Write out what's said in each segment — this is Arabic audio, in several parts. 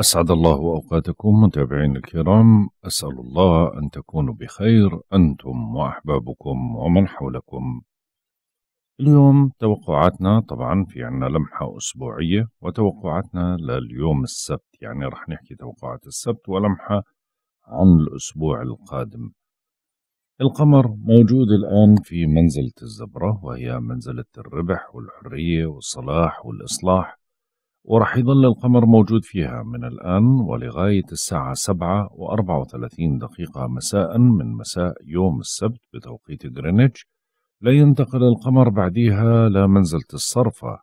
أسعد الله أوقاتكم متابعين الكرام. أسأل الله أن تكونوا بخير. أنتم وأحبابكم ومن حولكم. اليوم توقعاتنا طبعا في عنا لمحة أسبوعية وتوقعاتنا لليوم السبت. يعني رح نحكي توقعات السبت ولمحة عن الأسبوع القادم. القمر موجود الآن في منزلة الزبرة وهي منزلة الربح والحرية والصلاح والإصلاح. ورح يظل القمر موجود فيها من الآن ولغاية الساعة سبعة وأربعة وثلاثين دقيقة مساء من مساء يوم السبت بتوقيت غرينتش. لينتقل القمر بعديها لمنزلة الصرفة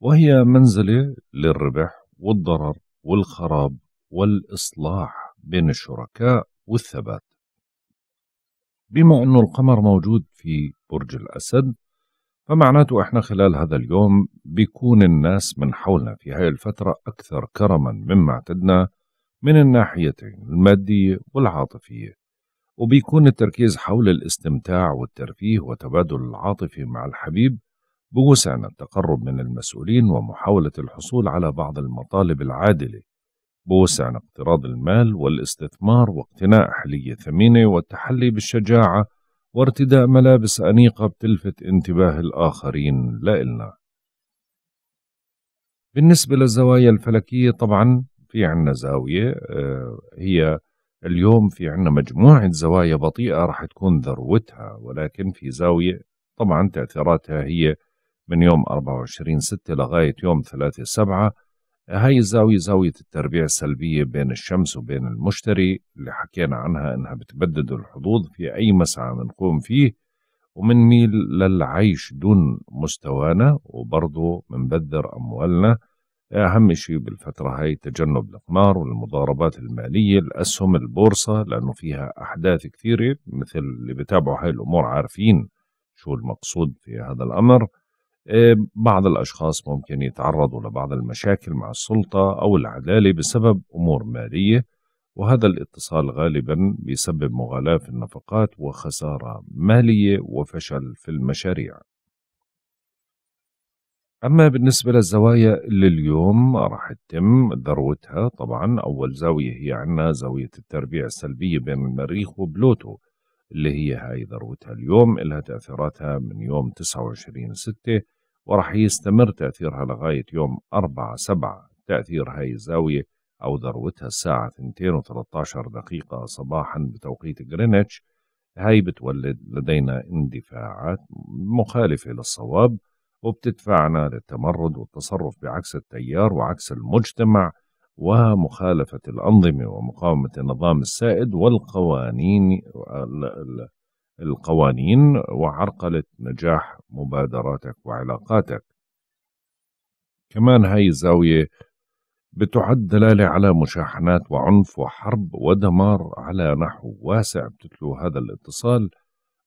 وهي منزلة للربح والضرر والخراب والإصلاح بين الشركاء والثبات. بما أنه القمر موجود في برج الأسد فمعناته إحنا خلال هذا اليوم بيكون الناس من حولنا في هاي الفترة أكثر كرما مما اعتدنا من الناحيتين المادية والعاطفية. وبيكون التركيز حول الاستمتاع والترفيه وتبادل العاطفة مع الحبيب بوسعنا التقرب من المسؤولين ومحاولة الحصول على بعض المطالب العادلة. بوسعنا اقتراض المال والاستثمار واقتناء حلية ثمينة والتحلي بالشجاعة وارتداء ملابس أنيقة بتلفت انتباه الآخرين. لإلنا بالنسبة للزوايا الفلكية طبعا في عنا زاوية آه، هي اليوم في عنا مجموعة زوايا بطيئة راح تكون ذروتها ولكن في زاوية طبعا تأثيراتها هي من يوم 24 ستة لغاية يوم 3 سبعة هاي الزاوية زاوية التربيع السلبية بين الشمس وبين المشتري اللي حكينا عنها إنها بتبدد الحظوظ في أي مسعى بنقوم فيه ومنميل للعيش دون مستوانا وبرضه منبذر أموالنا. أهم شيء بالفترة هاي تجنب القمار والمضاربات المالية الأسهم البورصة لأنه فيها أحداث كثيرة مثل اللي بتابعوا هاي الأمور عارفين شو المقصود في هذا الأمر. بعض الأشخاص ممكن يتعرضوا لبعض المشاكل مع السلطة أو العدالة بسبب أمور مالية وهذا الاتصال غالبا بيسبب مغالاة في النفقات وخسارة مالية وفشل في المشاريع. أما بالنسبة للزوايا اللي اليوم راح تتم ذروتها. طبعا أول زاوية هي عنا زاوية التربيع السلبية بين المريخ وبلوتو اللي هي هاي ذروتها اليوم إلها تأثيراتها من يوم 29 ستة وراح يستمر تأثيرها لغاية يوم 4 7 تأثير هاي الزاوية أو ذروتها الساعة 2 و13 دقيقة صباحا بتوقيت غرينتش. هاي بتولد لدينا اندفاعات مخالفة للصواب وبتدفعنا للتمرد والتصرف بعكس التيار وعكس المجتمع ومخالفة الأنظمة ومقاومة النظام السائد والقوانين القوانين وعرقلة نجاح مبادراتك وعلاقاتك. كمان هاي الزاوية بتعد دلالة على مشاحنات وعنف وحرب ودمار على نحو واسع بتتلو هذا الاتصال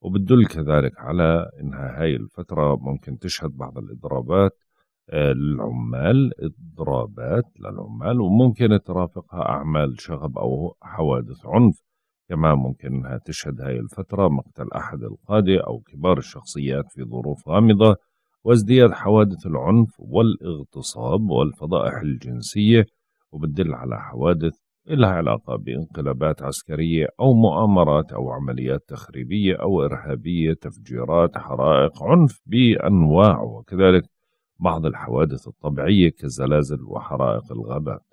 وبتدل كذلك على إنها هاي الفترة ممكن تشهد بعض الإضرابات للعمال إضرابات للعمال وممكن ترافقها أعمال شغب أو حوادث عنف. كمان ممكن أنها تشهد هاي الفترة مقتل أحد القادة أو كبار الشخصيات في ظروف غامضة وازدياد حوادث العنف والاغتصاب والفضائح الجنسية وبتدل على حوادث لها علاقة بانقلابات عسكرية أو مؤامرات أو عمليات تخريبية أو إرهابية تفجيرات حرائق عنف بأنواعه وكذلك بعض الحوادث الطبيعية كالزلازل وحرائق الغابات.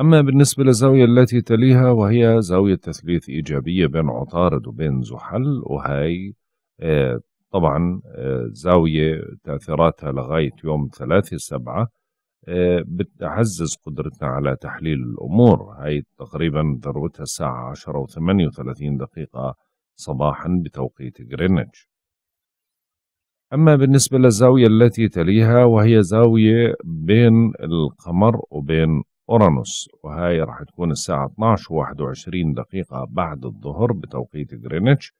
أما بالنسبة للزاوية التي تليها وهي زاوية تثليث إيجابية بين عطارد وبين زحل وهي آه، طبعا آه، زاوية تأثيراتها لغاية يوم ثلاثة سبعة آه، بتعزز قدرتنا على تحليل الأمور. هاي تقريبا ذروتها الساعة عشرة وثمانية وثلاثين دقيقة صباحا بتوقيت غرينتش. أما بالنسبة للزاوية التي تليها وهي زاوية بين القمر وبين أورانوس وهي راح تكون الساعة 12 21 دقيقة بعد الظهر بتوقيت غرينتش.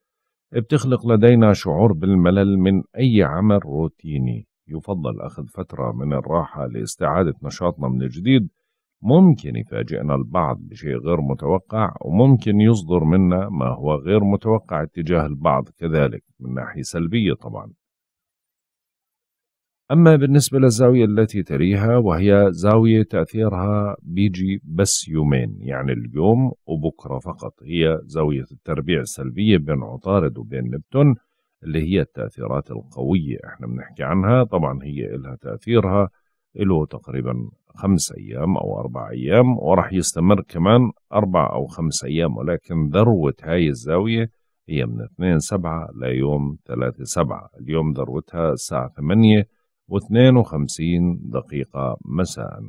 بتخلق لدينا شعور بالملل من أي عمل روتيني. يفضل أخذ فترة من الراحة لاستعادة نشاطنا من جديد. ممكن يفاجئنا البعض بشيء غير متوقع وممكن يصدر منا ما هو غير متوقع اتجاه البعض كذلك من ناحية سلبية طبعا. أما بالنسبة للزاوية التي تليها وهي زاوية تأثيرها بيجي بس يومين يعني اليوم وبكرة فقط. هي زاوية التربيع السلبية بين عطارد وبين نبتون اللي هي التأثيرات القوية إحنا بنحكي عنها. طبعا هي إلها تأثيرها له تقريبا خمس أيام أو أربع أيام وراح يستمر كمان أربع أو خمس أيام. ولكن ذروة هاي الزاوية هي من 2 سبعة ليوم 3 سبعة. اليوم ذروتها الساعة 8 و52 دقيقة مساء.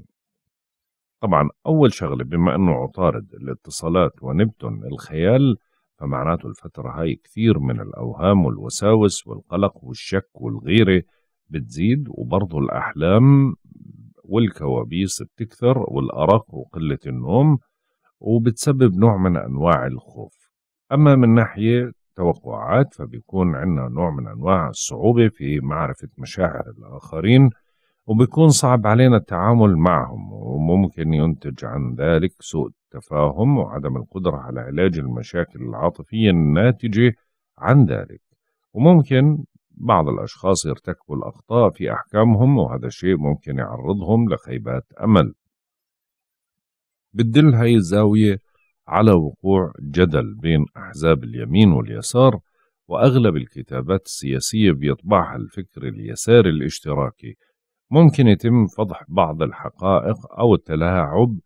طبعا أول شغلة بما أنه عطارد الاتصالات ونبتون الخيال فمعناته الفترة هاي كثير من الأوهام والوساوس والقلق والشك والغيرة بتزيد وبرضه الأحلام والكوابيس بتكثر والأرق وقلة النوم وبتسبب نوع من أنواع الخوف. أما من ناحية توقعات فبيكون عندنا نوع من أنواع الصعوبة في معرفة مشاعر الآخرين وبيكون صعب علينا التعامل معهم وممكن ينتج عن ذلك سوء التفاهم وعدم القدرة على علاج المشاكل العاطفية الناتجة عن ذلك. وممكن بعض الأشخاص يرتكبوا الأخطاء في أحكامهم وهذا الشيء ممكن يعرضهم لخيبات أمل. بتدل هاي الزاوية على وقوع جدل بين أحزاب اليمين واليسار وأغلب الكتابات السياسية بيطبعها الفكر اليساري الاشتراكي. ممكن يتم فضح بعض الحقائق أو التلاعب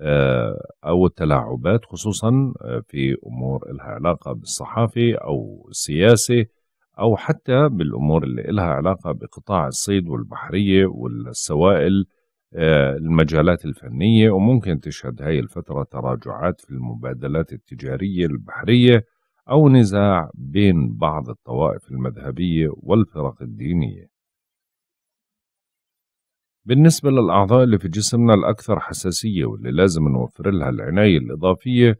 آه، أو التلاعبات خصوصا آه، في أمور لها علاقة بالصحافة أو السياسة أو حتى بالأمور اللي لها علاقة بقطاع الصيد والبحرية والسوائل. المجالات الفنية وممكن تشهد هاي الفترة تراجعات في المبادلات التجارية البحرية أو نزاع بين بعض الطوائف المذهبية والفرق الدينية. بالنسبة للأعضاء اللي في جسمنا الأكثر حساسية واللي لازم نوفر لها العناية الإضافية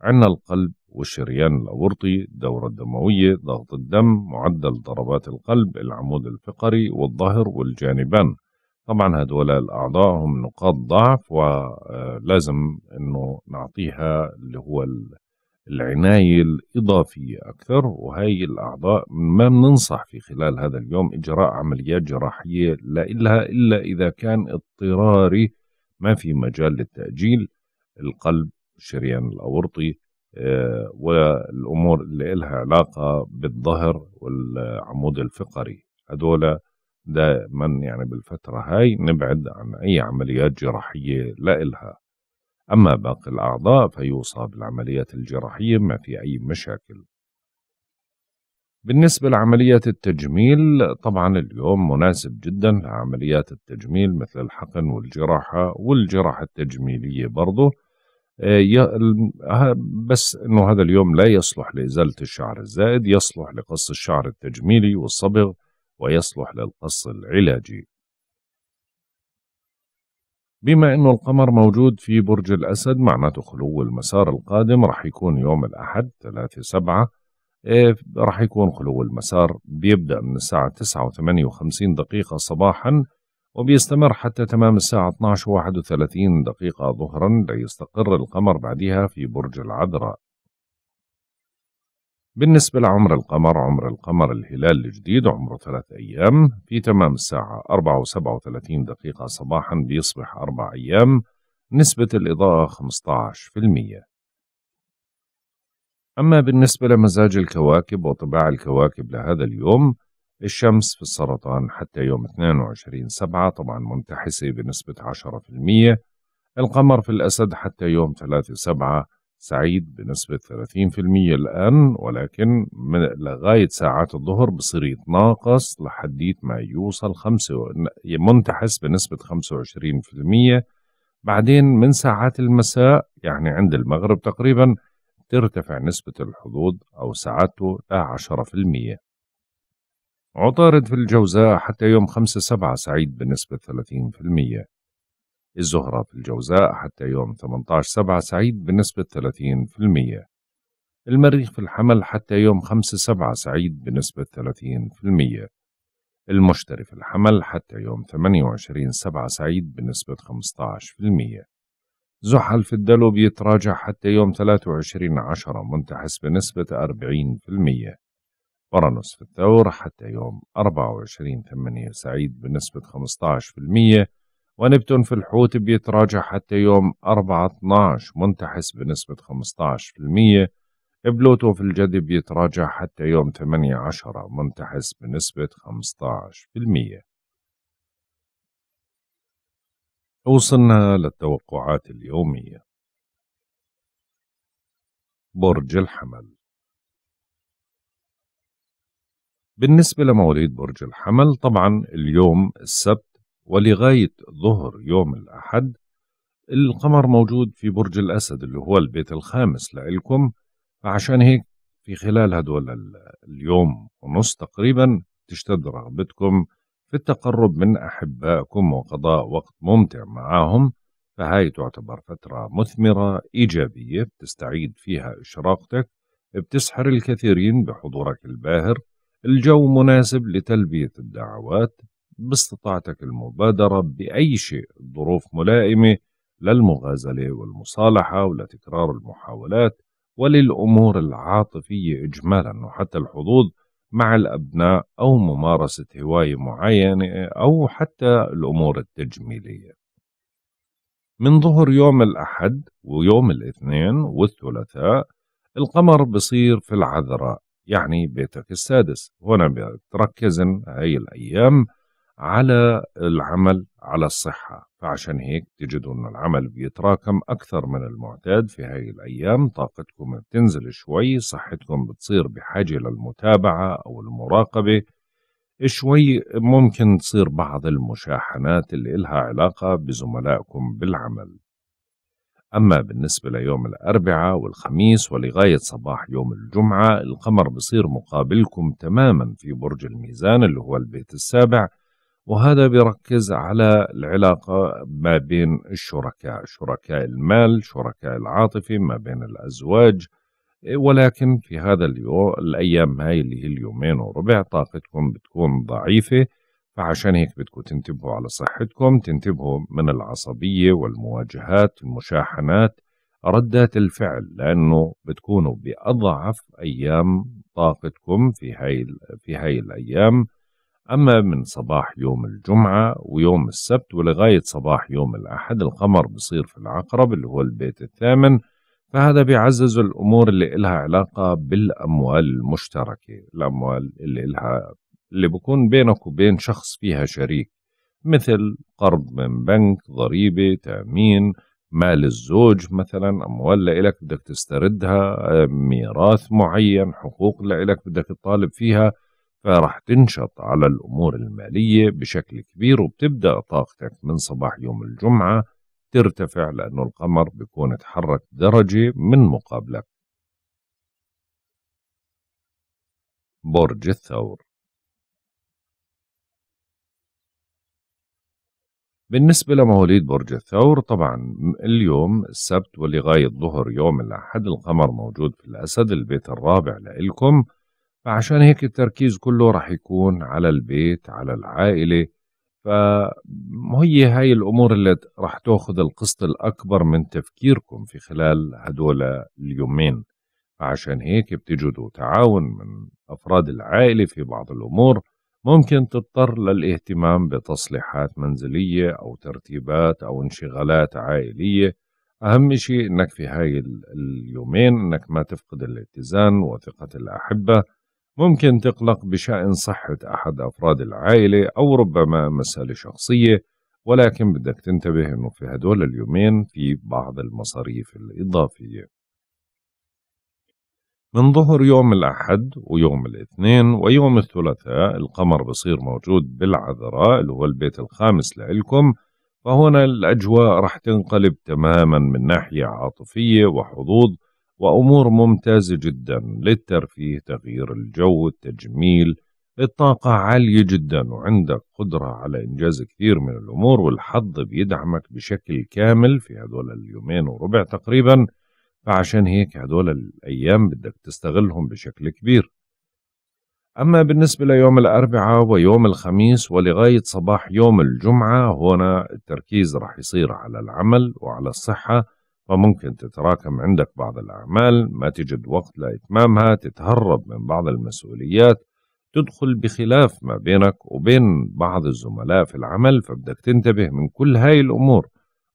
عنا القلب والشريان الأورطي الدورة الدموية ضغط الدم معدل ضربات القلب العمود الفقري والظهر والجانبان. طبعا هدول الأعضاء هم نقاط ضعف ولازم أنه نعطيها اللي هو العناية الإضافية أكثر. وهي الأعضاء ما بننصح في خلال هذا اليوم إجراء عمليات جراحية لا إلها إلا إذا كان اضطراري ما في مجال للتأجيل القلب الشريان الأورطي آه، والأمور اللي إلها علاقة بالظهر والعمود الفقري. هدول دائما يعني بالفترة هاي نبعد عن أي عمليات جراحية لا إلها. أما باقي الأعضاء فيوصى بالعمليات الجراحية ما في أي مشاكل. بالنسبة لعمليات التجميل طبعا اليوم مناسب جدا لعمليات التجميل مثل الحقن والجراحة والجراحة التجميلية برضو. آه، بس إنه هذا اليوم لا يصلح لإزالة الشعر الزائد يصلح لقص الشعر التجميلي والصبغ ويصلح للقص العلاجي. بما أنه القمر موجود في برج الأسد معناته خلو المسار القادم راح يكون يوم الأحد 3 سبعة إيه راح يكون خلو المسار بيبدأ من الساعة 9 و58 دقيقة صباحا وبيستمر حتى تمام الساعة 12 31 دقيقة ظهرا ليستقر القمر بعدها في برج العذراء. بالنسبة لعمر القمر عمر القمر الهلال الجديد عمره ثلاث أيام في تمام الساعة 4 و37 دقيقة صباحا بيصبح أربع أيام نسبة الإضاءة 15% أما بالنسبة لمزاج الكواكب وطباع الكواكب لهذا اليوم الشمس في السرطان حتى يوم 22 سبعة طبعا منتحسة بنسبة 10% القمر في الأسد حتى يوم 3 سبعة سعيد بنسبة 30% الآن ولكن من لغاية ساعات الظهر بصير يتناقص لحديت ما يوصل خمسة منتحس بنسبة 25% بعدين من ساعات المساء يعني عند المغرب تقريبا ترتفع نسبة الحظوظ أو سعادته ل 10% عطارد في الجوزاء حتى يوم 5 سبعة سعيد بنسبة 30% الزهرة في الجوزاء حتى يوم 18 سبعة سعيد بنسبة 30% المريخ في الحمل حتى يوم 5 سبعة سعيد بنسبة 30% المشتري في الحمل حتى يوم 28 سبعة سعيد بنسبة 15% زحل في الدلو بيتراجع حتى يوم 23 عشرة منتحس بنسبة 40% أورانوس في الثور حتى يوم 24 ثمانية سعيد بنسبة 15% ونبتون في الحوت بيتراجع حتى يوم 4 12 منتحس بنسبة 15% بلوتو في الجدي بيتراجع حتى يوم 8 10 منتحس بنسبة 15% وصلنا للتوقعات اليومية. برج الحمل. بالنسبة لمواليد برج الحمل طبعا اليوم السبت ولغاية ظهر يوم الأحد القمر موجود في برج الأسد اللي هو البيت الخامس لإلكم فعشان هيك في خلال هدول اليوم ونص تقريبا تشتد رغبتكم في التقرب من أحبائكم وقضاء وقت ممتع معهم فهاي تعتبر فترة مثمرة إيجابية بتستعيد فيها إشراقتك بتسحر الكثيرين بحضورك الباهر الجو مناسب لتلبية الدعوات باستطاعتك المبادرة بأي شيء الظروف ملائمة للمغازلة والمصالحة ولتكرار المحاولات وللأمور العاطفية إجمالا وحتى الحظوظ مع الأبناء أو ممارسة هواية معينة أو حتى الأمور التجميلية. من ظهر يوم الأحد ويوم الاثنين والثلاثاء القمر بصير في العذراء يعني بيتك السادس. هنا بتركزن هاي الأيام على العمل على الصحة. فعشان هيك تجدوا أن العمل بيتراكم أكثر من المعتاد في هاي الأيام. طاقتكم بتنزل شوي صحتكم بتصير بحاجة للمتابعة أو المراقبة. شوي ممكن تصير بعض المشاحنات اللي إلها علاقة بزملائكم بالعمل. أما بالنسبة ليوم الأربعاء والخميس ولغاية صباح يوم الجمعة القمر بصير مقابلكم تماما في برج الميزان اللي هو البيت السابع. وهذا بيركز على العلاقة ما بين الشركاء شركاء المال شركاء العاطفة ما بين الأزواج. ولكن في هذا اليوم الأيام هاي اللي هي اليومين وربع طاقتكم بتكون ضعيفة فعشان هيك بدكم تنتبهوا على صحتكم تنتبهوا من العصبية والمواجهات المشاحنات ردات الفعل لأنه بتكونوا بأضعف أيام طاقتكم في هاي في هاي الأيام. أما من صباح يوم الجمعة ويوم السبت ولغاية صباح يوم الأحد القمر بصير في العقرب اللي هو البيت الثامن فهذا بيعزز الأمور اللي إلها علاقة بالأموال المشتركة الأموال اللي إلها اللي بكون بينك وبين شخص فيها شريك مثل قرض من بنك ضريبة تأمين مال الزوج مثلا أموال لإلك بدك تستردها ميراث معين حقوق لإلك بدك تطالب فيها. فرح تنشط على الأمور المالية بشكل كبير وبتبدأ طاقتك من صباح يوم الجمعة ترتفع لأنه القمر بيكون تحرك درجة من مقابلك. برج الثور. بالنسبة لمواليد برج الثور طبعا اليوم السبت ولغاية ظهر يوم الأحد القمر موجود في الأسد البيت الرابع لإلكم. فعشان هيك التركيز كله راح يكون على البيت على العائلة. فهي هاي الأمور اللي راح تأخذ القسط الأكبر من تفكيركم في خلال هدول اليومين. فعشان هيك بتجدوا تعاون من أفراد العائلة في بعض الأمور. ممكن تضطر للاهتمام بتصليحات منزلية أو ترتيبات أو انشغالات عائلية. أهم شيء أنك في هاي اليومين أنك ما تفقد الاتزان وثقة الأحبة. ممكن تقلق بشأن صحة أحد أفراد العائلة أو ربما مسألة شخصية ولكن بدك تنتبه أنه في هدول اليومين في بعض المصاريف الإضافية. من ظهر يوم الأحد ويوم الاثنين ويوم الثلاثاء القمر بصير موجود بالعذراء اللي هو البيت الخامس لإلكم فهنا الأجواء رح تنقلب تماما من ناحية عاطفية وحظوظ وأمور ممتازة جدا للترفيه تغيير الجو التجميل الطاقة عالية جدا وعندك قدرة على إنجاز كثير من الأمور والحظ بيدعمك بشكل كامل في هدول اليومين وربع تقريبا. فعشان هيك هدول الأيام بدك تستغلهم بشكل كبير. أما بالنسبة ليوم الأربعاء ويوم الخميس ولغاية صباح يوم الجمعة هنا التركيز راح يصير على العمل وعلى الصحة. فممكن تتراكم عندك بعض الأعمال ما تجد وقت لإتمامها تتهرب من بعض المسؤوليات تدخل بخلاف ما بينك وبين بعض الزملاء في العمل فبدك تنتبه من كل هاي الأمور.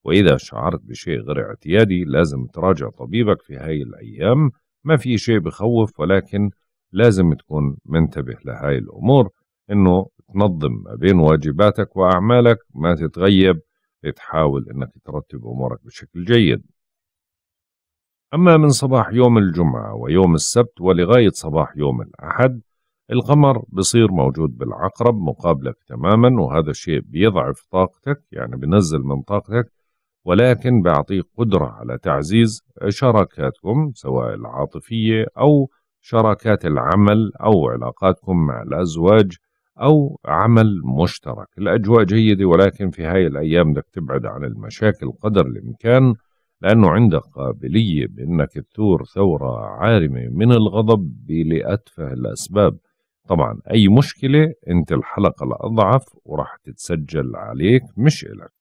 وإذا شعرت بشيء غير اعتيادي لازم تراجع طبيبك في هاي الأيام. ما في شيء بخوف ولكن لازم تكون منتبه لهاي الأمور. إنه تنظم ما بين واجباتك وأعمالك ما تتغيب تحاول إنك ترتب أمورك بشكل جيد. أما من صباح يوم الجمعة ويوم السبت ولغاية صباح يوم الأحد القمر بصير موجود بالعقرب مقابلك تماما وهذا الشيء بيضعف طاقتك يعني بنزل من طاقتك ولكن بيعطيك قدرة على تعزيز شراكاتكم سواء العاطفية أو شراكات العمل أو علاقاتكم مع الأزواج أو عمل مشترك. الأجواء جيدة ولكن في هاي الأيام بدك تبعد عن المشاكل قدر الإمكان لأنه عندك قابلية بأنك تثور ثورة عارمة من الغضب لأتفه الأسباب. طبعا أي مشكلة أنت الحلقة الأضعف وراح تتسجل عليك مش إلك.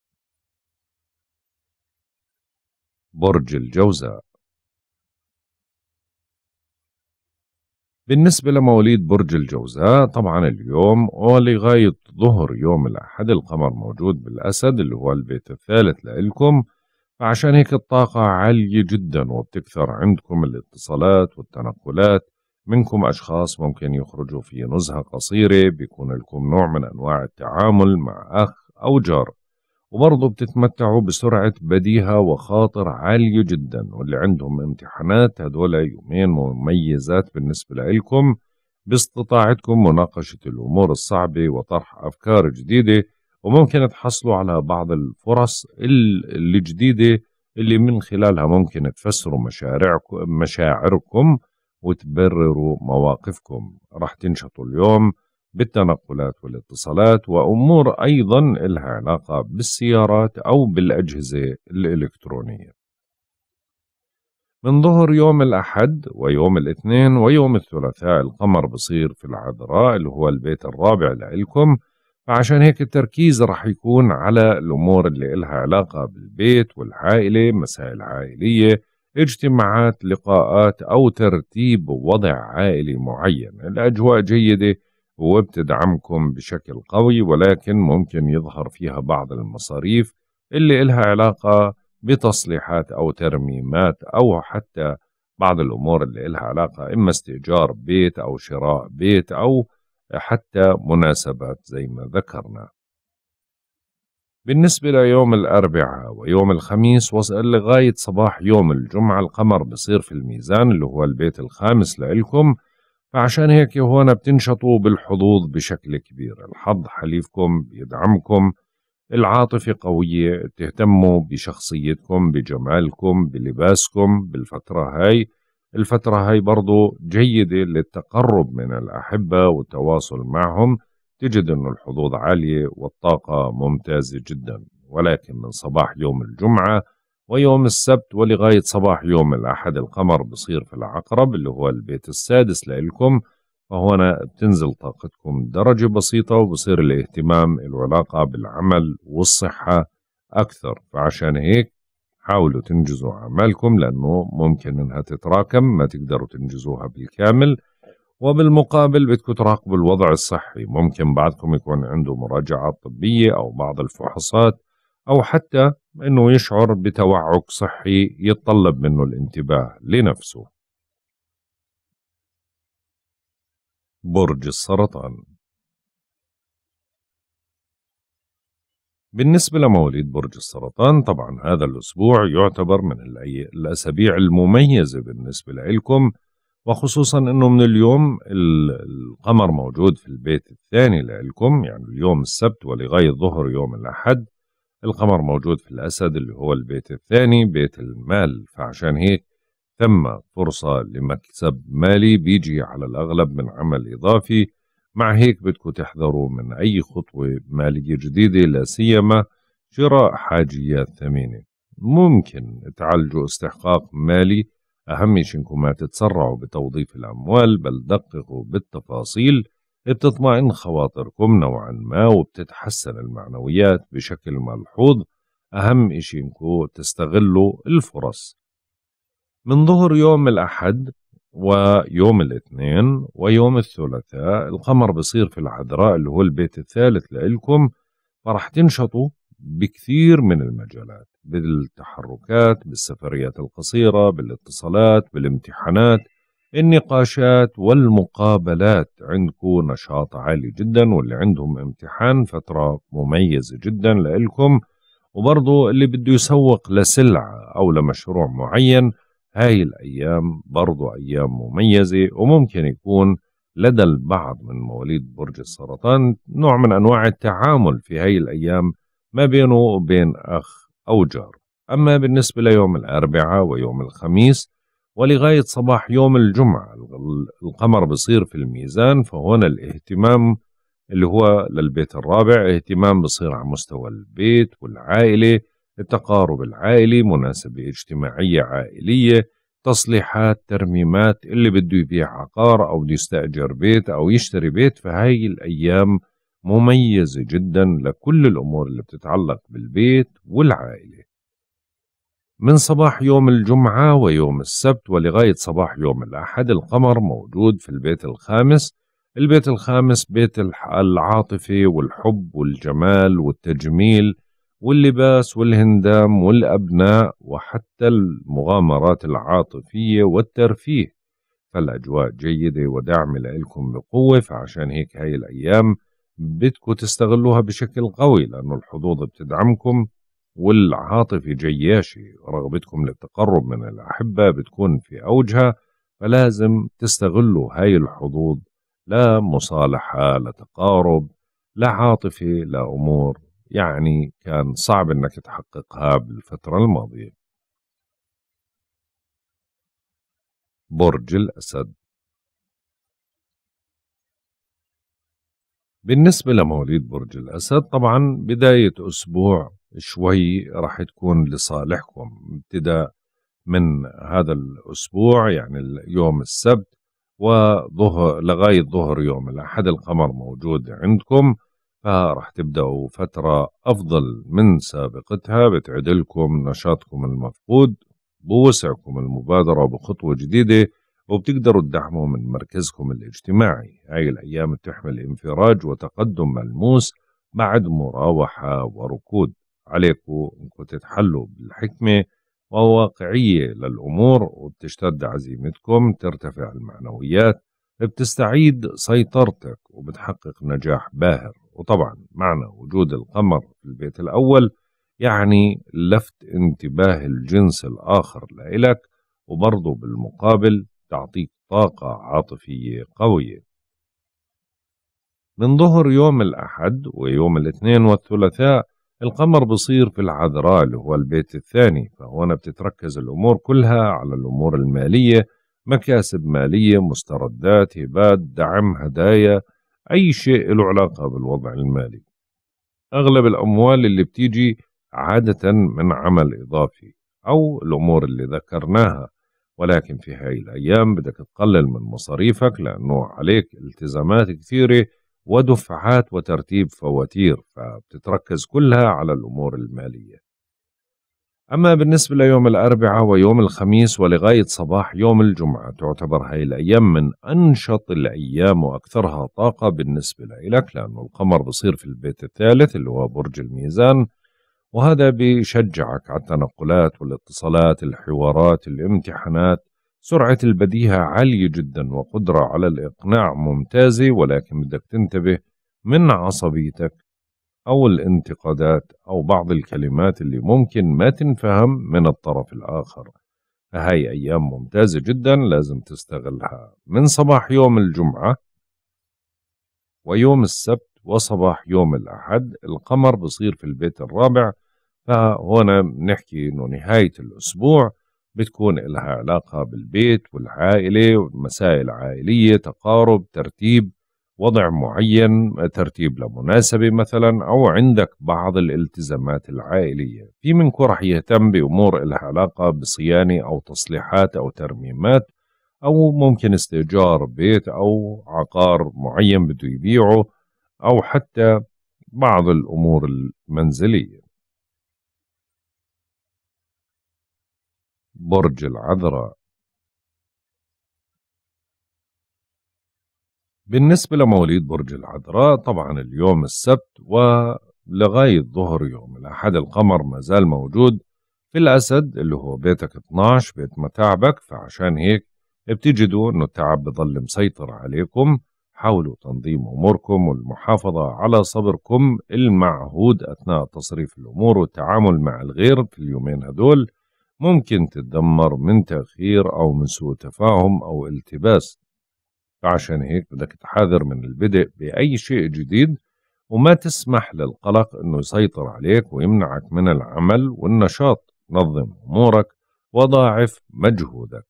برج الجوزاء. بالنسبة لمواليد برج الجوزاء طبعا اليوم ولغاية ظهر يوم الأحد القمر موجود بالأسد اللي هو البيت الثالث لإلكم. فعشان هيك الطاقة عالية جدا وبتكثر عندكم الاتصالات والتنقلات. منكم أشخاص ممكن يخرجوا في نزهة قصيرة بيكون لكم نوع من أنواع التعامل مع أخ أو جار. وبرضه بتتمتعوا بسرعة بديهة وخاطر عالية جدا واللي عندهم امتحانات هدول يومين مميزات بالنسبة لكم باستطاعتكم مناقشة الأمور الصعبة وطرح أفكار جديدة وممكن تحصلوا على بعض الفرص الجديدة اللي من خلالها ممكن تفسروا مشاريعكم مشاعركم وتبرروا مواقفكم. راح تنشطوا اليوم بالتنقلات والاتصالات وأمور أيضا لها علاقة بالسيارات أو بالأجهزة الإلكترونية. من ظهر يوم الأحد ويوم الاثنين ويوم الثلاثاء القمر بصير في العذراء اللي هو البيت الرابع لإلكم. فعشان هيك التركيز رح يكون على الأمور اللي إلها علاقة بالبيت والعائلة مسائل عائلية اجتماعات لقاءات أو ترتيب وضع عائلي معين. الأجواء جيدة وبتدعمكم بشكل قوي ولكن ممكن يظهر فيها بعض المصاريف اللي إلها علاقة بتصليحات أو ترميمات أو حتى بعض الأمور اللي إلها علاقة إما استئجار بيت أو شراء بيت أو حتى مناسبات زي ما ذكرنا. بالنسبة ليوم الأربعاء ويوم الخميس لغاية صباح يوم الجمعة القمر بصير في الميزان اللي هو البيت الخامس لإلكم. فعشان هيك هون بتنشطوا بالحظوظ بشكل كبير. الحظ حليفكم بيدعمكم. العاطفة قوية تهتموا بشخصيتكم بجمالكم بلباسكم بالفترة هاي. الفترة هاي برضو جيدة للتقرب من الأحبة والتواصل معهم تجد أن الحظوظ عالية والطاقة ممتازة جدا ولكن من صباح يوم الجمعة ويوم السبت ولغاية صباح يوم الأحد القمر بصير في العقرب اللي هو البيت السادس لإلكم فهنا بتنزل طاقتكم درجة بسيطة وبصير الاهتمام العلاقة بالعمل والصحة أكثر فعشان هيك حاولوا تنجزوا أعمالكم لأنه ممكن إنها تتراكم ما تقدروا تنجزوها بالكامل. وبالمقابل بدكم تراقبوا الوضع الصحي. ممكن بعضكم يكون عنده مراجعات طبية أو بعض الفحوصات أو حتى أنه يشعر بتوعك صحي يتطلب منه الانتباه لنفسه. برج السرطان بالنسبة لمواليد برج السرطان طبعا هذا الأسبوع يعتبر من الأسابيع المميزة بالنسبة لكم وخصوصا أنه من اليوم القمر موجود في البيت الثاني لكم يعني اليوم السبت ولغاية ظهر يوم الأحد. القمر موجود في الأسد اللي هو البيت الثاني بيت المال. فعشان هيك ثم فرصة لمكسب مالي بيجي على الأغلب من عمل إضافي مع هيك بدكم تحذروا من أي خطوة مالية جديدة لا سيما شراء حاجيات ثمينة. ممكن تعالجوا استحقاق مالي أهم شيء إنكم ما تتسرعوا بتوظيف الأموال بل دققوا بالتفاصيل بتطمئن خواطركم نوعا ما وبتتحسن المعنويات بشكل ملحوظ. أهم إشي إنكو تستغلوا الفرص. من ظهر يوم الأحد ويوم الاثنين ويوم الثلاثاء القمر بصير في العذراء اللي هو البيت الثالث لإلكم فرح تنشطوا بكثير من المجالات بالتحركات بالسفريات القصيرة بالاتصالات بالامتحانات النقاشات والمقابلات عندكم نشاط عالي جدا واللي عندهم امتحان فترة مميزة جدا لإلكم وبرضو اللي بده يسوق لسلعة أو لمشروع معين هاي الأيام برضو أيام مميزة وممكن يكون لدى البعض من مواليد برج السرطان نوع من أنواع التعامل في هاي الأيام ما بينه وبين أخ أو جار. أما بالنسبة ليوم الأربعاء ويوم الخميس ولغاية صباح يوم الجمعة القمر بصير في الميزان فهنا الاهتمام اللي هو للبيت الرابع اهتمام بصير على مستوى البيت والعائلة التقارب العائلي مناسبة اجتماعية عائلية تصليحات ترميمات اللي بده يبيع عقار أو بده يستأجر بيت أو يشتري بيت فهاي الأيام مميزة جدا لكل الأمور اللي بتتعلق بالبيت والعائلة. من صباح يوم الجمعة ويوم السبت ولغاية صباح يوم الأحد القمر موجود في البيت الخامس. البيت الخامس بيت العاطفة والحب والجمال والتجميل واللباس والهندام والأبناء وحتى المغامرات العاطفية والترفيه. فالأجواء جيدة وداعمة لكم بقوة فعشان هيك هاي الأيام بدكم تستغلوها بشكل قوي لأنه الحظوظ بتدعمكم والعاطفة جياشة. رغبتكم للتقرب من الأحبة بتكون في أوجها فلازم تستغلوا هاي الحظوظ لمصالحة لتقارب لعاطفة لأمور يعني كان صعب إنك تحققها بالفترة الماضية. برج الأسد. بالنسبة لمواليد برج الأسد طبعا بداية أسبوع شوي راح تكون لصالحكم. ابتداء من هذا الأسبوع يعني يوم السبت وظهر لغاية ظهر يوم الأحد القمر موجود عندكم. فراح تبدأوا فترة أفضل من سابقتها بتعدلكم نشاطكم المفقود بوسعكم المبادرة بخطوة جديدة وبتقدروا تدعموا من مركزكم الاجتماعي. هاي الأيام بتحمل انفراج وتقدم ملموس بعد مراوحة وركود. عليكم أنكم تتحلوا بالحكمة وواقعية للأمور وبتشتد عزيمتكم ترتفع المعنويات بتستعيد سيطرتك وبتحقق نجاح باهر. وطبعا معنى وجود القمر في البيت الأول يعني لفت انتباه الجنس الآخر لإلك وبرضه بالمقابل تعطيك طاقة عاطفية قوية. من ظهر يوم الأحد ويوم الاثنين والثلاثاء القمر بصير في العذراء اللي هو البيت الثاني فهنا بتتركز الأمور كلها على الأمور المالية مكاسب مالية مستردات هبات دعم هدايا أي شيء له علاقة بالوضع المالي. أغلب الأموال اللي بتيجي عادة من عمل إضافي أو الأمور اللي ذكرناها. ولكن في هاي الأيام بدك تقلل من مصاريفك لأنه عليك التزامات كثيرة ودفعات وترتيب فواتير فبتتركز كلها على الأمور المالية. أما بالنسبة ليوم الأربعاء ويوم الخميس ولغاية صباح يوم الجمعة تعتبر هاي الأيام من أنشط الأيام وأكثرها طاقة بالنسبة لك لأنه القمر بصير في البيت الثالث اللي هو برج الميزان وهذا بيشجعك على التنقلات والاتصالات الحوارات الامتحانات. سرعة البديهة عالية جدا وقدرة على الإقناع ممتازة ولكن بدك تنتبه من عصبيتك أو الانتقادات أو بعض الكلمات اللي ممكن ما تنفهم من الطرف الآخر. فهاي أيام ممتازة جدا لازم تستغلها. من صباح يوم الجمعة ويوم السبت وصباح يوم الأحد القمر بصير في البيت الرابع. فهنا بنحكي إنه نهاية الأسبوع بتكون لها علاقة بالبيت والعائلة والمسائل العائلية تقارب ترتيب. وضع معين ترتيب لمناسبة مثلا أو عندك بعض الالتزامات العائلية. في منك رح يهتم بأمور لها علاقة بصيانة أو تصليحات أو ترميمات أو ممكن استئجار بيت أو عقار معين بده يبيعه أو حتى بعض الأمور المنزلية. برج العذراء بالنسبة لمواليد برج العذراء طبعا اليوم السبت ولغاية ظهر يوم الأحد القمر ما زال موجود في الأسد اللي هو بيتك 12 بيت متاعبك فعشان هيك بتجدوا إنه التعب بضل مسيطر عليكم. حاولوا تنظيم أموركم والمحافظة على صبركم المعهود أثناء تصريف الأمور والتعامل مع الغير في اليومين هدول. ممكن تتدمر من تأخير أو من سوء تفاهم أو التباس. فعشان هيك بدك تحاذر من البدء بأي شيء جديد وما تسمح للقلق إنه يسيطر عليك ويمنعك من العمل والنشاط. نظم أمورك وضاعف مجهودك.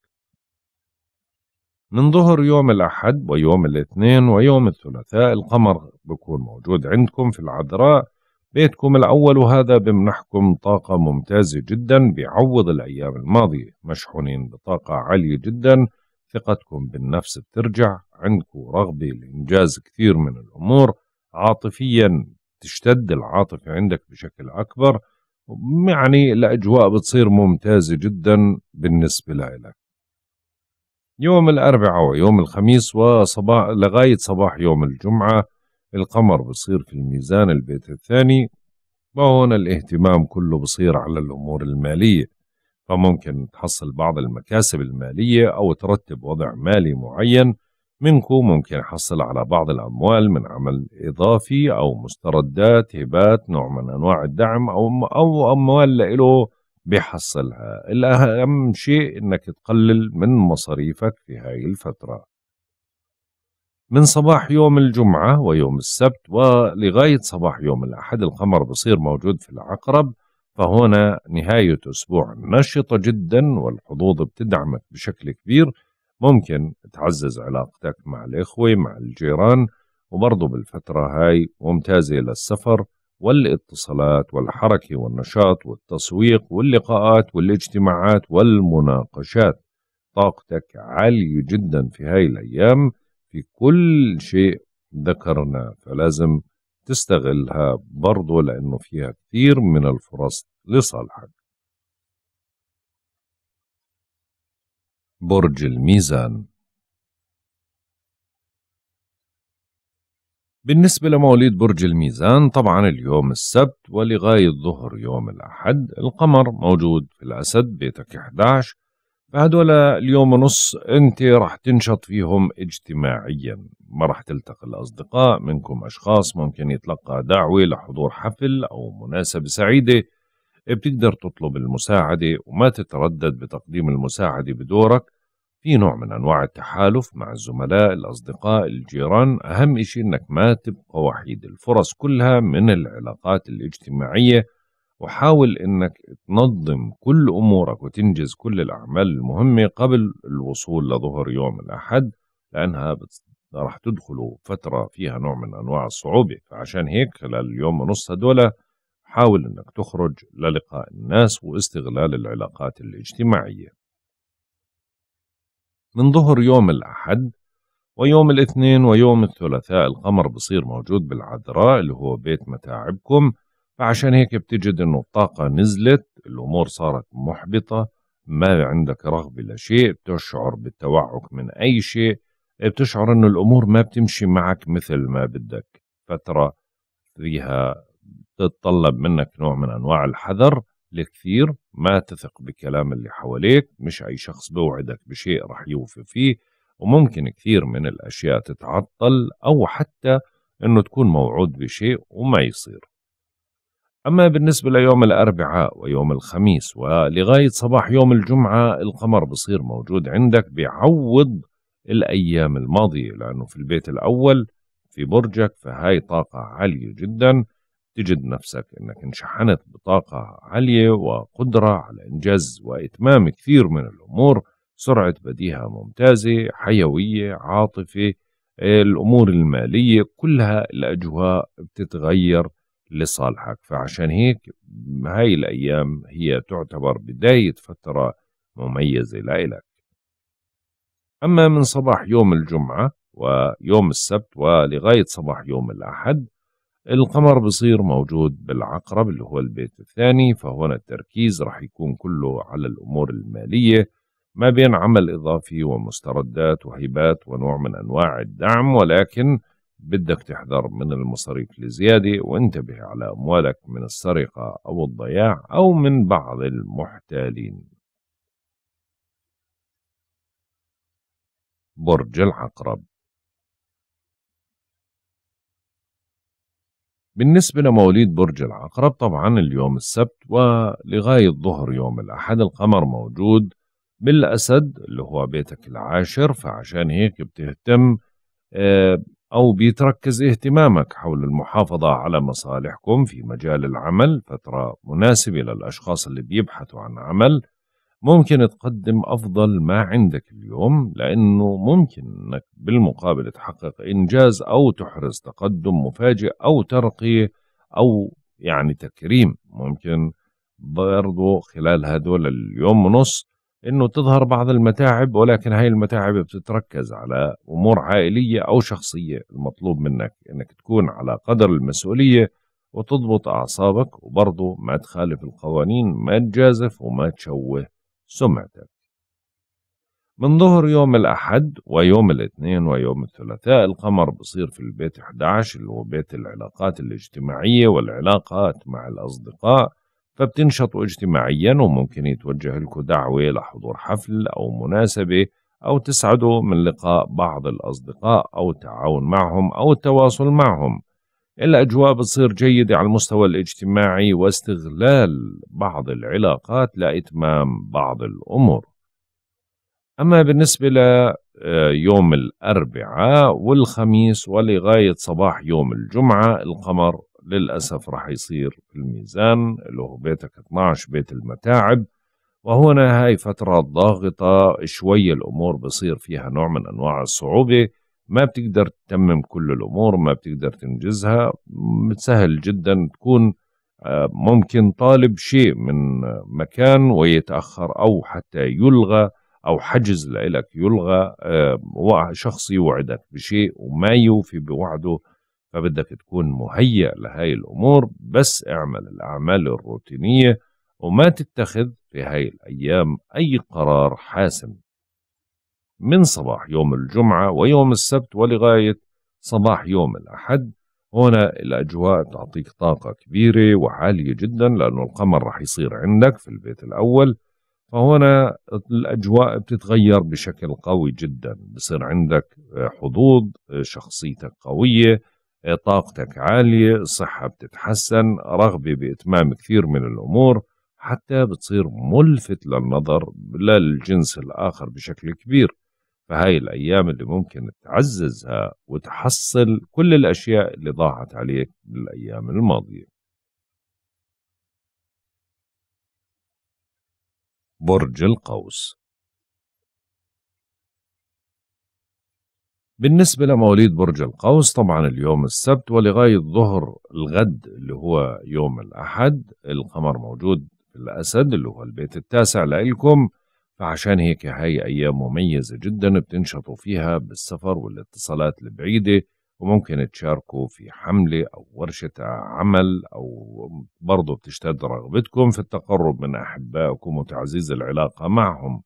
من ظهر يوم الأحد ويوم الاثنين ويوم الثلاثاء القمر بكون موجود عندكم في العذراء. بيتكم الأول وهذا بمنحكم طاقة ممتازة جدا بيعوض الأيام الماضية مشحونين بطاقة عالية جدا. ثقتكم بالنفس بترجع عندكم رغبة لإنجاز كثير من الأمور. عاطفيا تشتد العاطفة عندك بشكل أكبر يعني الأجواء بتصير ممتازة جدا بالنسبة لك. يوم الأربعاء ويوم الخميس وصباح لغاية صباح يوم الجمعة القمر بصير في الميزان البيت الثاني وهنا الاهتمام كله بصير على الأمور المالية. فممكن تحصل بعض المكاسب المالية أو ترتب وضع مالي معين. منكم ممكن يحصل على بعض الأموال من عمل إضافي أو مستردات هبات نوع من أنواع الدعم أو أو أموال له بيحصلها الأهم شيء إنك تقلل من مصاريفك في هاي الفترة. من صباح يوم الجمعة ويوم السبت ولغاية صباح يوم الأحد القمر بصير موجود في العقرب. فهنا نهاية أسبوع نشطة جدا والحظوظ بتدعمك بشكل كبير. ممكن تعزز علاقتك مع الإخوة مع الجيران وبرضه بالفترة هاي ممتازة للسفر والاتصالات والحركة والنشاط والتسويق واللقاءات والاجتماعات والمناقشات. طاقتك عالية جدا في هاي الأيام. في كل شيء ذكرنا فلازم تستغلها برضو لأنه فيها كثير من الفرص لصالحك. برج الميزان. بالنسبة لمواليد برج الميزان طبعا اليوم السبت ولغاية ظهر يوم الأحد القمر موجود في الأسد بيتك 11 فهدول اليوم ونص انت راح تنشط فيهم اجتماعيا. ما راح تلتقي الأصدقاء منكم أشخاص ممكن يتلقى دعوة لحضور حفل أو مناسبة سعيدة. بتقدر تطلب المساعدة وما تتردد بتقديم المساعدة بدورك. في نوع من أنواع التحالف مع الزملاء الأصدقاء الجيران. أهم إشي إنك ما تبقى وحيد الفرص كلها من العلاقات الاجتماعية وحاول إنك تنظم كل أمورك وتنجز كل الأعمال المهمة قبل الوصول لظهر يوم الأحد لأنها راح تدخلوا فترة فيها نوع من أنواع الصعوبة. فعشان هيك خلال اليوم ونص هدول حاول إنك تخرج للقاء الناس واستغلال العلاقات الاجتماعية. من ظهر يوم الأحد ويوم الاثنين ويوم الثلاثاء القمر بصير موجود بالعذراء اللي هو بيت متاعبكم. فعشان هيك بتجد إنه الطاقة نزلت الأمور صارت محبطة ما عندك رغبة لشيء بتشعر بالتوعك من أي شيء بتشعر إنه الأمور ما بتمشي معك مثل ما بدك. فترة فيها تتطلب منك نوع من أنواع الحذر الكثير ما تثق بكلام اللي حواليك مش أي شخص بوعدك بشيء رح يوفي فيه وممكن كثير من الأشياء تتعطل أو حتى أنه تكون موعود بشيء وما يصير. أما بالنسبة ليوم الأربعاء ويوم الخميس ولغاية صباح يوم الجمعة القمر بصير موجود عندك بيعوض الأيام الماضية لأنه في البيت الأول في برجك فهاي طاقة عالية جدا. تجد نفسك إنك انشحنت بطاقة عالية وقدرة على إنجاز وإتمام كثير من الأمور. سرعة بديهة ممتازة حيوية عاطفة الأمور المالية كلها الأجواء بتتغير. لصالحك. فعشان هيك هاي الأيام هي تعتبر بداية فترة مميزة لإلك. أما من صباح يوم الجمعة ويوم السبت ولغاية صباح يوم الأحد القمر بصير موجود بالعقرب اللي هو البيت الثاني فهنا التركيز رح يكون كله على الأمور المالية ما بين عمل إضافي ومستردات وهبات ونوع من أنواع الدعم ولكن بدك تحذر من المصاريف الزيادة وانتبه على أموالك من السرقة أو الضياع أو من بعض المحتالين. برج العقرب. بالنسبة لمواليد برج العقرب طبعا اليوم السبت ولغاية ظهر يوم الأحد القمر موجود بالأسد اللي هو بيتك العاشر فعشان هيك بتهتم آه، أو بيتركز اهتمامك حول المحافظة على مصالحكم في مجال العمل فترة مناسبة للأشخاص اللي بيبحثوا عن عمل. ممكن تقدم أفضل ما عندك اليوم لأنه ممكن أنك بالمقابل تحقق إنجاز أو تحرز تقدم مفاجئ أو ترقية أو يعني تكريم. ممكن برضو خلال هدول اليوم ونص إنه تظهر بعض المتاعب ولكن هاي المتاعب بتتركز على أمور عائلية أو شخصية المطلوب منك. إنك تكون على قدر المسؤولية وتضبط أعصابك وبرضه ما تخالف القوانين ما تجازف وما تشوه سمعتك. من ظهر يوم الأحد ويوم الاثنين ويوم الثلاثاء القمر بصير في البيت 11 اللي هو بيت العلاقات الاجتماعية والعلاقات مع الأصدقاء. فبتنشطوا اجتماعيا وممكن يتوجه لكم دعوة لحضور حفل أو مناسبة أو تسعدوا من لقاء بعض الأصدقاء أو التعاون معهم أو التواصل معهم. الأجواء بتصير جيدة على المستوى الاجتماعي واستغلال بعض العلاقات لإتمام بعض الأمور. أما بالنسبة ليوم الأربعاء والخميس ولغاية صباح يوم الجمعة القمر للأسف راح يصير في الميزان اللي هو بيتك 12 بيت المتاعب. وهنا هاي فترة ضاغطة شوية الأمور بصير فيها نوع من أنواع الصعوبة. ما بتقدر تتمم كل الأمور ما بتقدر تنجزها. سهل جدا تكون آه، ممكن طالب شيء من مكان ويتأخر أو حتى يلغى أو حجز لك يلغى آه، شخص يوعدك بشيء وما يوفي بوعده. فبدك تكون مهيأ لهاي الأمور بس اعمل الأعمال الروتينية وما تتخذ في هاي الأيام أي قرار حاسم. من صباح يوم الجمعة ويوم السبت ولغاية صباح يوم الأحد هنا الأجواء تعطيك طاقة كبيرة وعالية جدا لأنه القمر رح يصير عندك في البيت الأول. فهنا الأجواء بتتغير بشكل قوي جدا بصير عندك حظوظ شخصيتك قوية طاقتك عالية الصحة بتتحسن رغبة بإتمام كثير من الأمور حتى بتصير ملفت للنظر للجنس الآخر بشكل كبير. فهاي الأيام اللي ممكن تعززها وتحصل كل الأشياء اللي ضاعت عليك بالأيام الماضية. برج القوس بالنسبة لمواليد برج القوس طبعا اليوم السبت ولغاية ظهر الغد اللي هو يوم الأحد القمر موجود في الأسد اللي هو البيت التاسع لإلكم. فعشان هيك هاي أيام مميزة جدا بتنشطوا فيها بالسفر والاتصالات البعيدة وممكن تشاركوا في حملة أو ورشة عمل أو برضو بتشتد رغبتكم في التقرب من أحبائكم وتعزيز العلاقة معهم.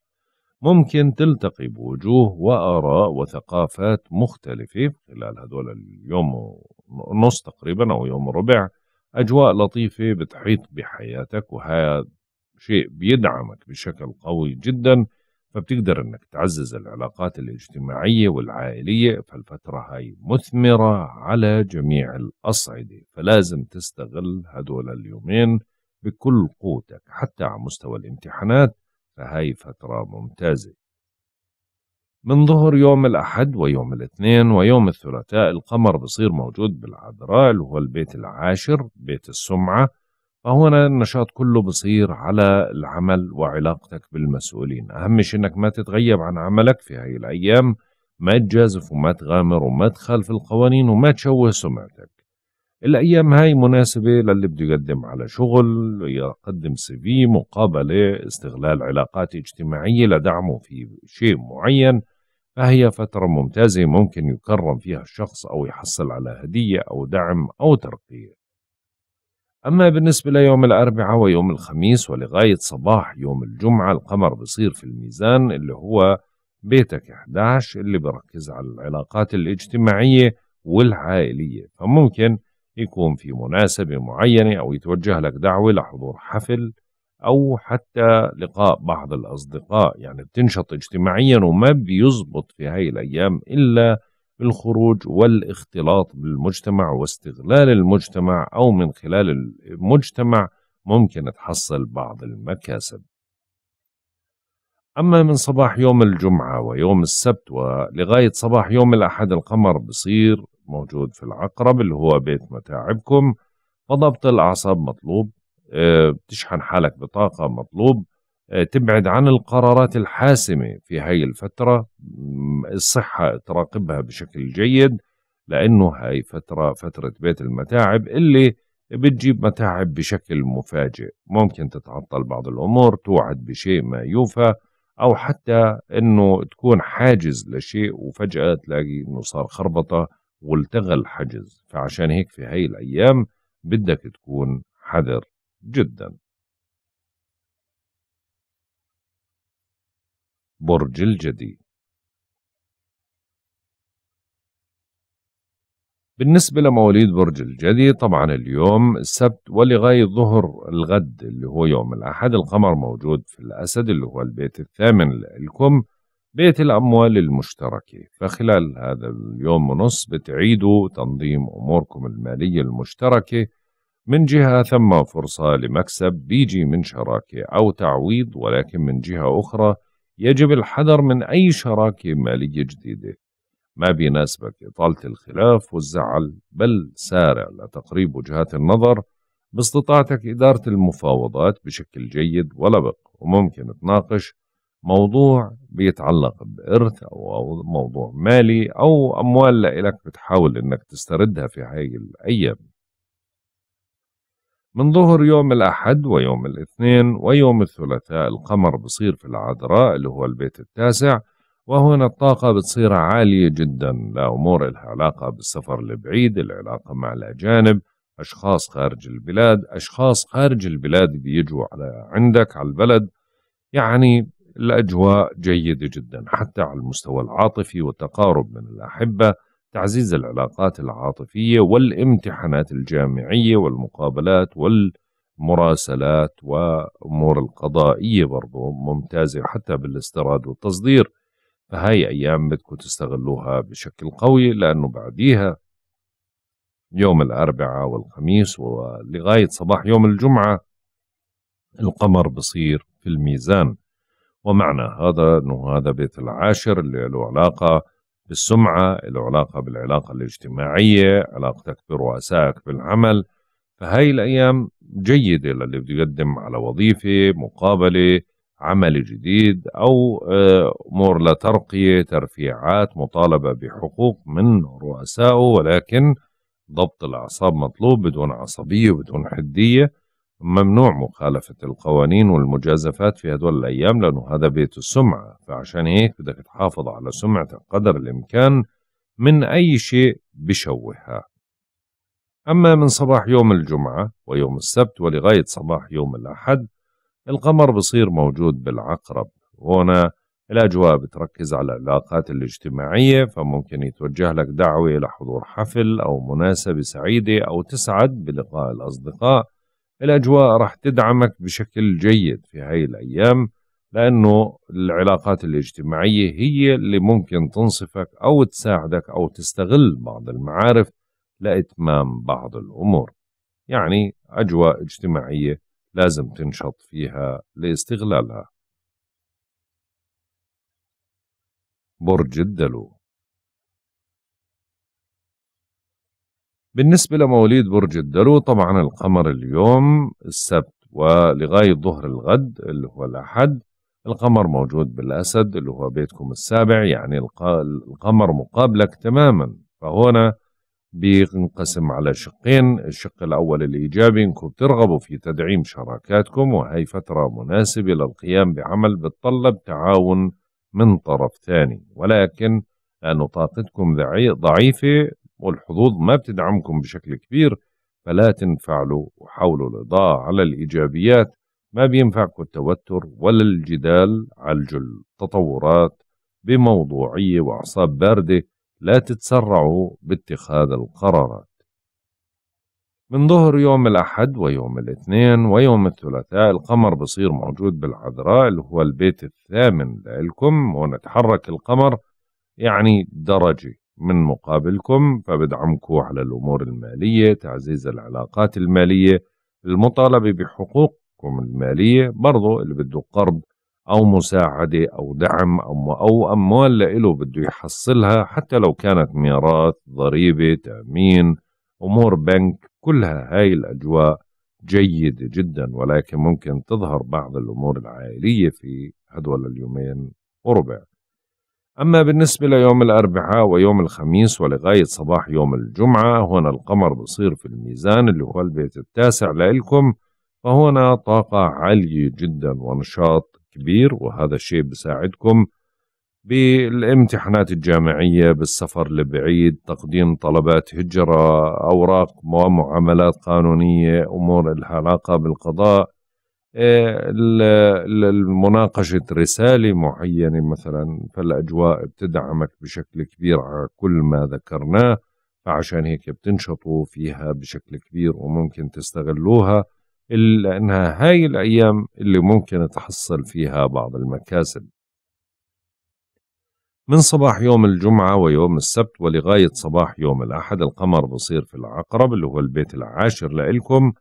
ممكن تلتقي بوجوه وآراء وثقافات مختلفة خلال هدول اليوم ونص تقريبا أو يوم وربع أجواء لطيفة بتحيط بحياتك وهذا شيء بيدعمك بشكل قوي جدا فبتقدر إنك تعزز العلاقات الاجتماعية والعائلية. فالفترة هاي مثمرة على جميع الأصعدة فلازم تستغل هدول اليومين بكل قوتك حتى على مستوى الامتحانات. فهاي فترة ممتازة من ظهر يوم الأحد ويوم الاثنين ويوم الثلاثاء القمر بصير موجود بالعذراء اللي هو البيت العاشر بيت السمعة. فهنا النشاط كله بصير على العمل وعلاقتك بالمسؤولين. أهم شيء أنك ما تتغيب عن عملك في هاي الأيام. ما تجازف وما تغامر وما تخالف القوانين وما تشوه سمعتك. الأيام هاي مناسبة للي بده يقدم على شغل يقدم سي في مقابلة استغلال علاقات اجتماعية لدعمه في شيء معين. فهي فترة ممتازة ممكن يكرم فيها الشخص أو يحصل على هدية أو دعم أو ترقية. أما بالنسبة ليوم الأربعاء ويوم الخميس ولغاية صباح يوم الجمعة القمر بصير في الميزان اللي هو بيتك 11 اللي بركز على العلاقات الاجتماعية والعائلية. فممكن يكون في مناسبة معينة أو يتوجه لك دعوة لحضور حفل أو حتى لقاء بعض الأصدقاء. يعني بتنشط اجتماعيا وما بيزبط في هاي الأيام إلا بالخروج والاختلاط بالمجتمع واستغلال المجتمع أو من خلال المجتمع ممكن تحصل بعض المكاسب. أما من صباح يوم الجمعة ويوم السبت ولغاية صباح يوم الأحد القمر بصير موجود في العقرب اللي هو بيت متاعبكم. فضبط الأعصاب مطلوب. آه، بتشحن حالك بطاقة مطلوب. آه، تبعد عن القرارات الحاسمة في هاي الفترة. الصحة تراقبها بشكل جيد لأنه هاي فترة فترة بيت المتاعب اللي بتجيب متاعب بشكل مفاجئ. ممكن تتعطل بعض الأمور توعد بشيء ما يوفى أو حتى أنه تكون حاجز لشيء وفجأة تلاقي أنه صار خربطة. والتغى الحجز. فعشان هيك في هاي الأيام بدك تكون حذر جدا. برج الجدي بالنسبة لمواليد برج الجدي طبعا اليوم السبت ولغاية ظهر الغد اللي هو يوم الأحد القمر موجود في الأسد اللي هو البيت الثامن لكم بيت الأموال المشتركة. فخلال هذا اليوم ونص بتعيدوا تنظيم أموركم المالية المشتركة من جهة ثم فرصة لمكسب بيجي من شراكة أو تعويض ولكن من جهة أخرى يجب الحذر من أي شراكة مالية جديدة. ما بيناسبك إطالة الخلاف والزعل بل سارع لتقريب وجهات النظر باستطاعتك إدارة المفاوضات بشكل جيد ولبق وممكن تناقش موضوع بيتعلق بإرث أو موضوع مالي أو أموال لإلك بتحاول إنك تستردها في هاي الأيام. من ظهر يوم الأحد ويوم الاثنين ويوم الثلاثاء القمر بصير في العذراء اللي هو البيت التاسع وهنا الطاقة بتصير عالية جدا لأمور لها علاقة بالسفر البعيد العلاقة مع الأجانب أشخاص خارج البلاد أشخاص خارج البلاد بيجوا على عندك على البلد. يعني الأجواء جيدة جدا حتى على المستوى العاطفي والتقارب من الأحبة تعزيز العلاقات العاطفية والامتحانات الجامعية والمقابلات والمراسلات وأمور القضائية برضو ممتازة حتى بالاستيراد والتصدير. فهاي أيام بدكم تستغلوها بشكل قوي لأنه بعديها يوم الأربعاء والخميس ولغاية صباح يوم الجمعة القمر بصير في الميزان. ومعنى هذا أنه هذا بيت العاشر اللي له علاقة بالسمعة له علاقة بالعلاقة الاجتماعية علاقتك برؤسائك بالعمل. فهاي الأيام جيدة للي بده يقدم على وظيفة مقابلة عمل جديد أو آه، أمور لترقية ترفيعات مطالبة بحقوق من رؤسائه ولكن ضبط الأعصاب مطلوب بدون عصبية وبدون حدية. ممنوع مخالفة القوانين والمجازفات في هدول الأيام لأنه هذا بيت السمعة. فعشان هيك بدك تحافظ على سمعتك قدر الإمكان من أي شيء بشوهها. أما من صباح يوم الجمعة ويوم السبت ولغاية صباح يوم الأحد القمر بصير موجود بالعقرب. هنا الأجواء بتركز على العلاقات الاجتماعية فممكن يتوجه لك دعوة لحضور حفل أو مناسبة سعيدة أو تسعد بلقاء الأصدقاء. الأجواء راح تدعمك بشكل جيد في هاي الأيام لأنه العلاقات الاجتماعية هي اللي ممكن تنصفك أو تساعدك أو تستغل بعض المعارف لإتمام بعض الأمور. يعني أجواء اجتماعية لازم تنشط فيها لاستغلالها. برج الدلو بالنسبة لمواليد برج الدلو طبعا القمر اليوم السبت ولغاية ظهر الغد اللي هو الأحد القمر موجود بالأسد اللي هو بيتكم السابع يعني القمر مقابلك تماما. فهنا بينقسم على شقين الشق الأول الإيجابي إنكم ترغبوا في تدعيم شراكاتكم وهي فترة مناسبة للقيام بعمل بتطلب تعاون من طرف ثاني. ولكن لأن طاقتكم ضعيفة والحظوظ ما بتدعمكم بشكل كبير فلا تنفعلوا وحاولوا الإضاءة على الإيجابيات. ما بينفعكم التوتر ولا الجدال عالجوا التطورات بموضوعية وأعصاب باردة لا تتسرعوا باتخاذ القرارات. من ظهر يوم الأحد ويوم الاثنين ويوم الثلاثاء القمر بصير موجود بالعذراء اللي هو البيت الثامن لكم ونتحرك القمر يعني درجة. من مقابلكم فبدعمكم على الأمور المالية تعزيز العلاقات المالية. المطالبة بحقوقكم المالية برضو اللي بده قرض أو مساعدة أو دعم أو, أو أموال له بده يحصلها حتى لو كانت ميراث ضريبة تأمين أمور بنك. كلها هاي الأجواء جيدة جدا ولكن ممكن تظهر بعض الأمور العائلية في هدول اليومين وربع. أما بالنسبة ليوم الأربعاء ويوم الخميس ولغاية صباح يوم الجمعة هنا القمر بصير في الميزان اللي هو البيت التاسع لإلكم فهنا طاقة عالية جدا ونشاط كبير وهذا الشيء بساعدكم بالامتحانات الجامعية بالسفر لبعيد تقديم طلبات هجرة أوراق ومعاملات قانونية أمور لها علاقة بالقضاء. المناقشة رسالة معينة مثلا فالأجواء بتدعمك بشكل كبير على كل ما ذكرناه فعشان هيك بتنشطوا فيها بشكل كبير وممكن تستغلوها إلا أنها هاي الأيام اللي ممكن تحصل فيها بعض المكاسب. من صباح يوم الجمعة ويوم السبت ولغاية صباح يوم الأحد القمر بصير في العقرب اللي هو البيت العاشر لإلكم.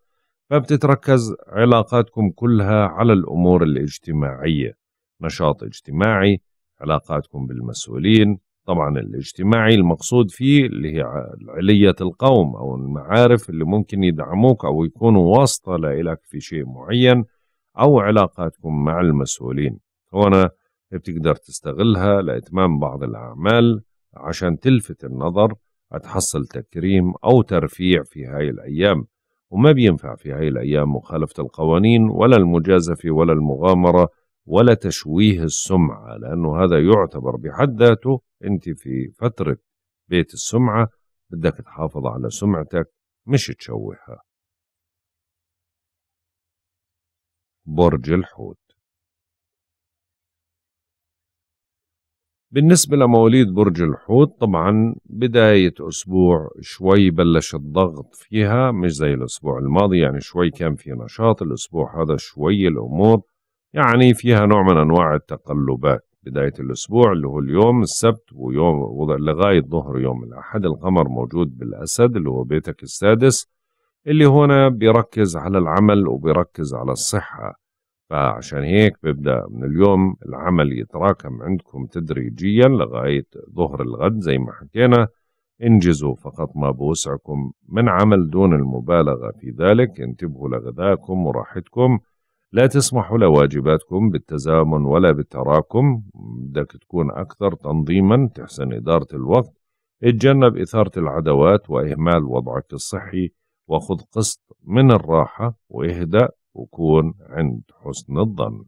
فبتتركز علاقاتكم كلها على الأمور الاجتماعية. نشاط اجتماعي علاقاتكم بالمسؤولين طبعا الاجتماعي المقصود فيه اللي هي علية القوم أو المعارف اللي ممكن يدعموك أو يكونوا واسطة لك في شيء معين أو علاقاتكم مع المسؤولين. هنا بتقدر تستغلها لإتمام بعض الأعمال عشان تلفت النظر تحصل تكريم أو ترفيع في هاي الأيام. وما بينفع في هاي الأيام مخالفة القوانين ولا المجازفة ولا المغامرة ولا تشويه السمعة لأنه هذا يعتبر بحد ذاته أنت في فترة بيت السمعة بدك تحافظ على سمعتك مش تشوهها. برج الحوت. بالنسبة لمواليد برج الحوت طبعا بداية أسبوع شوي بلش الضغط فيها مش زي الأسبوع الماضي يعني شوي كان في نشاط الأسبوع هذا شوي الأمور يعني فيها نوع من أنواع التقلبات. بداية الأسبوع اللي هو اليوم السبت ويوم لغاية ظهر يوم الأحد القمر موجود بالأسد اللي هو بيتك السادس اللي هنا بيركز على العمل وبيركز على الصحة. فعشان هيك ببدأ من اليوم العمل يتراكم عندكم تدريجيا لغاية ظهر الغد. زي ما حكينا انجزوا فقط ما بوسعكم من عمل دون المبالغة في ذلك. انتبهوا لغذائكم وراحتكم. لا تسمحوا لواجباتكم بالتزامن ولا بالتراكم. بدك تكون أكثر تنظيما تحسن إدارة الوقت. اتجنب إثارة العدوات وإهمال وضعك الصحي وخذ قسط من الراحة واهدأ وكون عند حسن الظن.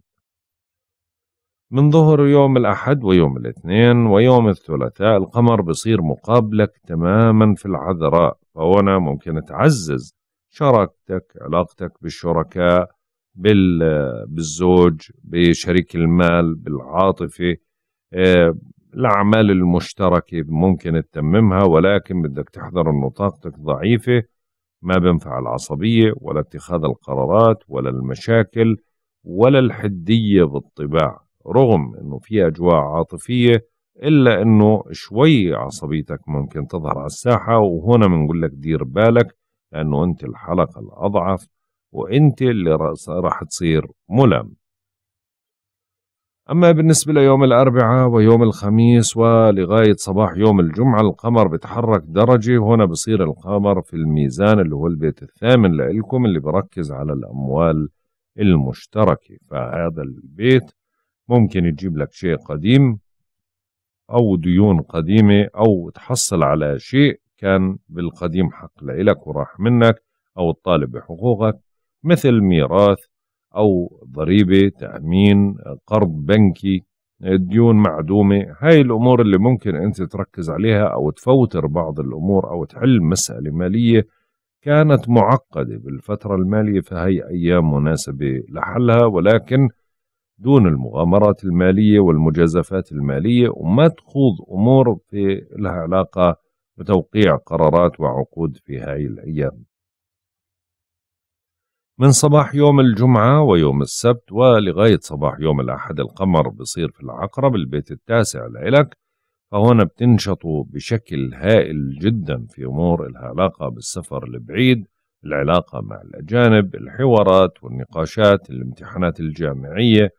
من ظهر يوم الأحد ويوم الاثنين ويوم الثلاثاء القمر بصير مقابلك تماما في العذراء فهنا ممكن تعزز شراكتك علاقتك بالشركاء بالزوج بشريك المال بالعاطفة. آه، الأعمال المشتركة ممكن تتممها ولكن بدك تحذر أنه طاقتك ضعيفة. ما بينفع العصبية ولا اتخاذ القرارات ولا المشاكل ولا الحدية بالطباع رغم أنه في أجواء عاطفية إلا أنه شوي عصبيتك ممكن تظهر على الساحة وهنا بنقول لك دير بالك لأنه أنت الحلقة الأضعف وأنت اللي راح تصير ملم. أما بالنسبة ليوم الأربعاء ويوم الخميس ولغاية صباح يوم الجمعة القمر بتحرك درجة هنا بصير القمر في الميزان اللي هو البيت الثامن لإلكم اللي بركز على الأموال المشتركة. فهذا البيت ممكن يجيب لك شيء قديم أو ديون قديمة أو تحصل على شيء كان بالقديم حق لإلك وراح منك أو تطالب بحقوقك مثل ميراث أو ضريبة تأمين قرض بنكي ديون معدومة. هاي الأمور اللي ممكن أنت تركز عليها أو تفوتر بعض الأمور أو تحل مسألة مالية كانت معقدة بالفترة المالية فهي أيام مناسبة لحلها. ولكن دون المغامرات المالية والمجازفات المالية وما تخوض أمور في لها علاقة بتوقيع قرارات وعقود في هاي الأيام. من صباح يوم الجمعة ويوم السبت ولغاية صباح يوم الأحد القمر بصير في العقرب البيت التاسع لإلك فهنا بتنشطوا بشكل هائل جدا في أمور لها علاقة بالسفر البعيد العلاقة مع الأجانب الحوارات والنقاشات الامتحانات الجامعية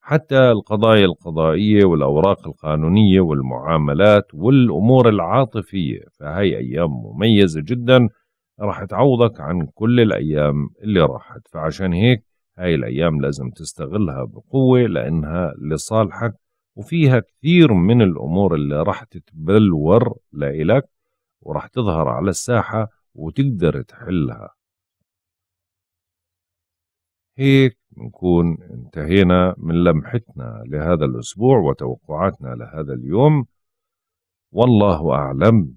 حتى القضايا القضائية والأوراق القانونية والمعاملات والأمور العاطفية فهي أيام مميزة جدا راح تعوضك عن كل الأيام اللي راحت. فعشان هيك هاي الأيام لازم تستغلها بقوة لأنها لصالحك وفيها كثير من الأمور اللي راح تتبلور لإلك وراح تظهر على الساحة وتقدر تحلها. هيك نكون انتهينا من لمحتنا لهذا الأسبوع وتوقعاتنا لهذا اليوم. والله أعلم.